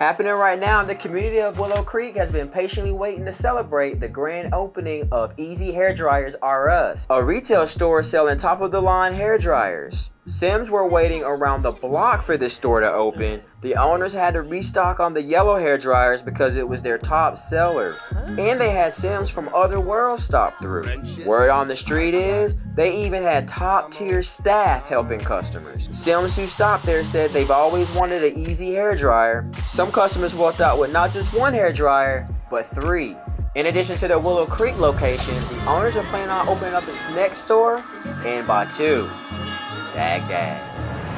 Happening right now, the community of Willow Creek has been patiently waiting to celebrate the grand opening of Easy Hair Dryers R Us, a retail store selling top of the line hair dryers. Sims were waiting around the block for this store to open. The owners had to restock on the yellow hair dryers because it was their top seller. And they had Sims from other worlds stop through. Word on the street is they even had top tier staff helping customers. Sims who stopped there said they've always wanted an easy hair dryer. Some customers walked out with not just one hair dryer, but three. In addition to their Willow Creek location, the owners are planning on opening up its next store in two. Dag, dag.